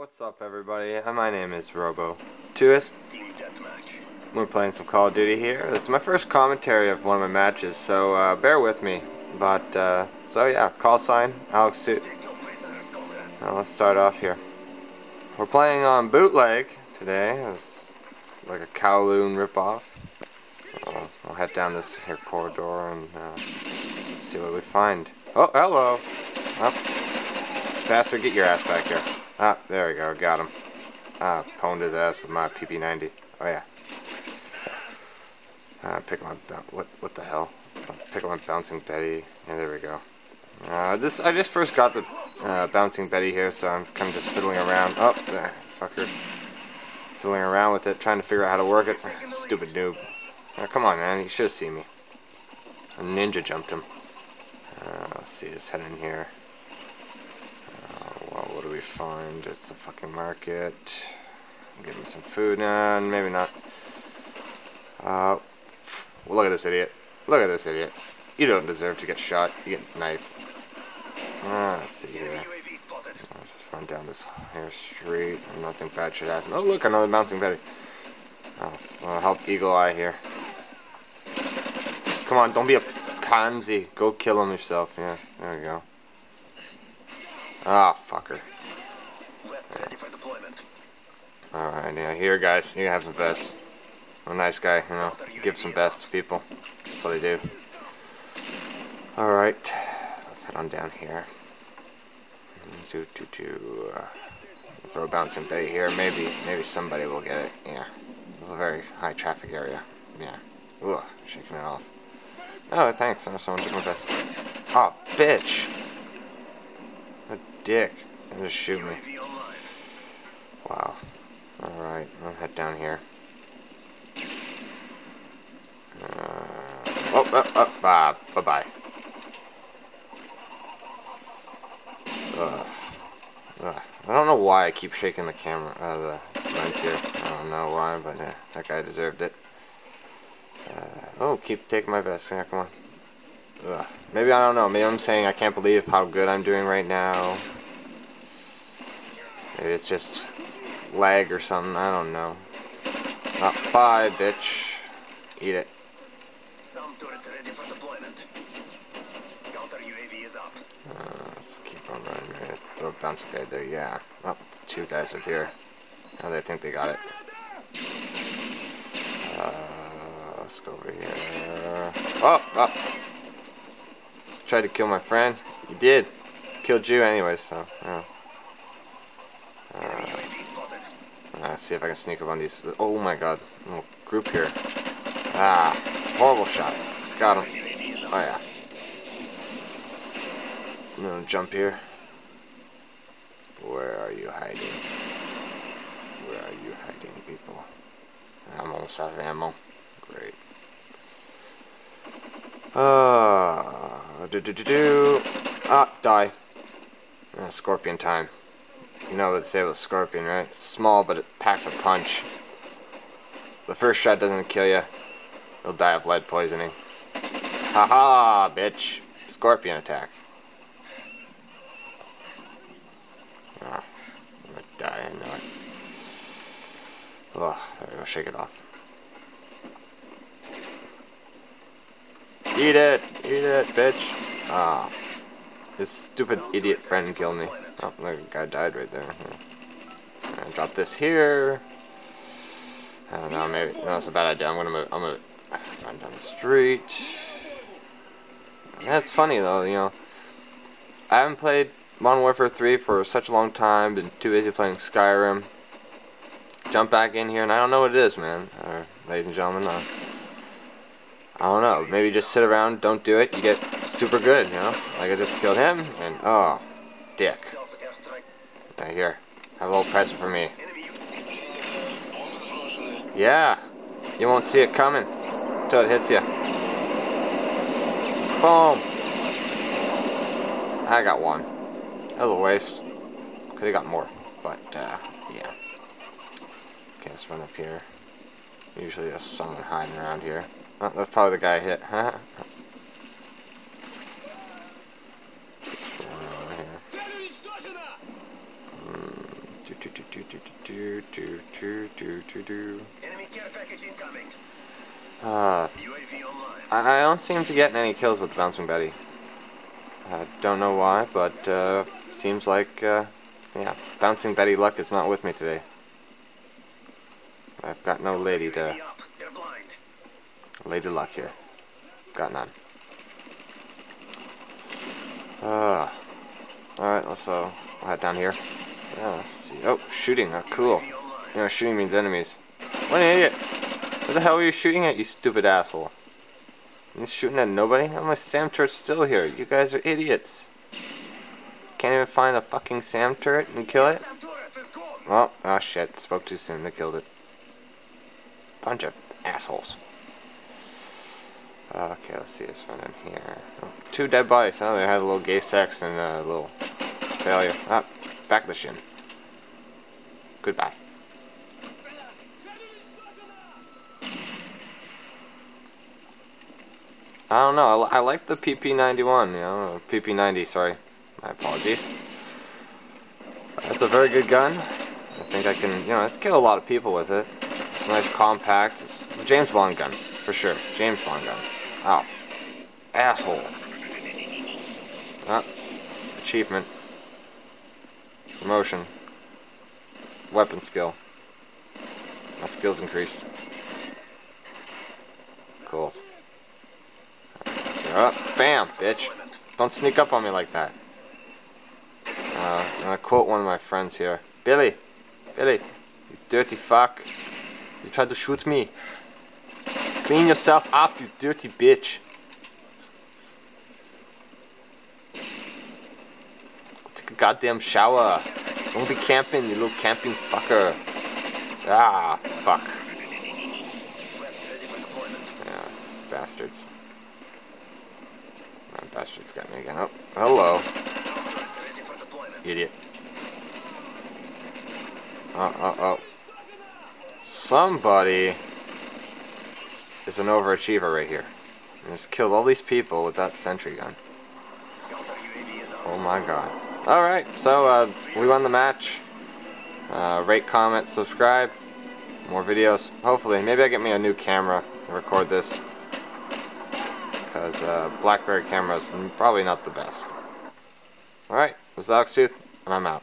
What's up everybody? Uh, My name is Robo Tuist. We're playing some Call of Duty here. This is my first commentary of one of my matches, so uh, bear with me. But, uh, so yeah, call sign, Alex 2. Take no prisoners, comrades. Now let's start off here. We're playing on bootleg today. It's like a Kowloon ripoff. Uh, I'll head down this here corridor and uh, see what we find. Oh, hello! Bastard, get your ass back here. Ah, there we go, got him. Ah, pwned his ass with my PP90. Oh yeah. Ah, pick up my what? What the hell? Pick my bouncing Betty. Yeah, there we go. Uh, this I just first got the uh, bouncing Betty here, so I'm kind of just fiddling around. Oh, there, fucker. Fiddling around with it, trying to figure out how to work it. Stupid noob. Oh, come on, man. You should have seen me. A ninja jumped him. Uh, let's see, let's head in here. Uh, well, what do we find? It's a fucking market. I'm getting some food now, and maybe not. Uh, well, look at this idiot. Look at this idiot. You don't deserve to get shot. You get knifed. Ah, let's see here. Let's just run down this here street nothing bad should happen. Oh, look, another bouncing Betty. Oh, well, help Eagle Eye here. Come on, don't be a pansy. Go kill him yourself. Yeah, there we go. Ah, fucker. West ready for deployment. Alright, yeah, here, guys. You have some vest. I'm a nice guy, you know. Give some vest to people. That's what I do. Alright. Let's head on down here. Do, do, do. Uh, throw a bouncing Betty here. Maybe, maybe somebody will get it. Yeah. It's a very high traffic area. Yeah. Ugh, shaking it off. Oh, thanks. Oh, someone took my vest. Oh, bitch. A dick. They just shoot me. Wow. Alright, I'll head down here. Uh, oh, oh, oh, ah, bye-bye. I don't know why I keep shaking the camera, uh, the lens here. I don't know why, but uh, that guy deserved it. Uh, oh, keep taking my vest. Yeah, come on. Ugh. Maybe, I don't know, maybe I'm saying I can't believe how good I'm doing right now. Maybe it's just lag or something. I don't know. Not five, bitch. Eat it. SAM turret ready for deployment. Counter UAV is up. Uh, let's keep on running. Right. Oh, bounce guy there. Yeah. Oh, it's guys up here. Now they think they got it. Uh, let's go over here. Oh, oh. Tried to kill my friend. You did. Killed you anyway, so. Yeah. Enemy Uh, UAV spotted. Uh, see if I can sneak up on these. Oh my god. Little group here. Ah. Horrible shot. Got him. Oh yeah. I'm gonna jump here. Where are you hiding? Where are you hiding, people? I'm almost out of ammo. Great. Uh, do do do do. Ah, die. Uh, scorpion time. You know say about scorpion, right? Small, but it packs a punch. The first shot doesn't kill you. You'll die of lead poisoning. Haha, -ha, bitch. Scorpion attack. Ah, I'm gonna die, I know it. Oh, there we go, shake it off. Eat it! Eat it, bitch! Ah. This stupid idiot friend killed me. Oh, look, guy died right there. Drop this here. I don't know, maybe no, that's a bad idea. I'm gonna move. I'm gonna run down the street. That's funny though, you know. I haven't played Modern Warfare 3 for such a long time. Been too busy playing Skyrim. Jump back in here, and I don't know what it is, man. Or, ladies and gentlemen, uh, I don't know. Maybe just sit around, don't do it. You get super good, you know. Like I just killed him, and oh, dick. Right here, have a little present for me. Yeah, you won't see it coming until it hits you. Boom. I got one. That was a waste. Could have got more, but uh, yeah. Okay, let's run up here. Usually there's someone hiding around here. Oh, that's probably the guy I hit. Huh? Let's run over here. Hmm, Do, do, do, do, do, do, do, do, do. Enemy care package incoming. Uh, UAV online. I, I don't seem to get any kills with Bouncing Betty. I don't know why, but uh, seems like, uh, yeah, Bouncing Betty luck is not with me today. I've got no lady to, UAV up. They're blind. lady luck here. Got none. Uh, alright, let's uh, head down here. Ah, see. Oh, shooting. Oh, cool. You know, shooting means enemies. What an idiot! What the hell are you shooting at, you stupid asshole? You shooting at nobody? I'm a Sam turret still here. You guys are idiots. Can't even find a fucking Sam turret and kill it? Turret. Oh, oh shit. Spoke too soon. They killed it. Bunch of assholes. Ah, okay, let's see this one in here. Oh, two dead bodies. Oh, they had a little gay sex and a little failure. Ah, back the shin. Goodbye. I don't know. I, I like the PP91, you know, PP90, sorry. My apologies. That's a very good gun. I think I can, you know, kill a lot of people with it. Nice, compact. It's, a James Bond gun, for sure. James Bond gun. Ow. Asshole. Ah. Achievement. Promotion. Weapon skill. My skills increased. Cool. Up, bam, bitch. Don't sneak up on me like that. Uh, I'm gonna quote one of my friends here. Billy, Billy, you dirty fuck. You tried to shoot me. Clean yourself up, you dirty bitch. Take a goddamn shower. Don't be camping, you little camping fucker. Ah, fuck. Yeah, bastards. Bastards got me again. Oh, hello, idiot. Oh, oh, oh. Somebody is an overachiever right here. And just killed all these people with that sentry gun. Oh my god. Alright, so uh, we won the match. Uh, rate, comment, subscribe. More videos. Hopefully. Maybe I get me a new camera to record this. Because uh, Blackberry camera is probably not the best. Alright, this is Oxtooth, and I'm out.